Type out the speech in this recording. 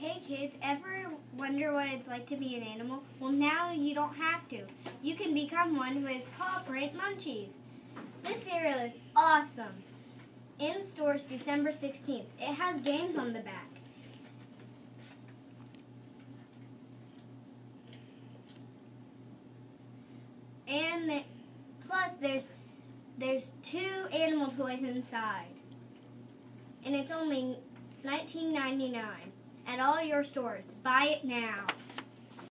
Hey kids, ever wonder what it's like to be an animal? Well, now you don't have to. You can become one with Paw Print Munchies. This cereal is awesome. In stores December 16th. It has games on the back. And the, plus there's there's two animal toys inside. And it's only $19.99 at all your stores. Buy it now.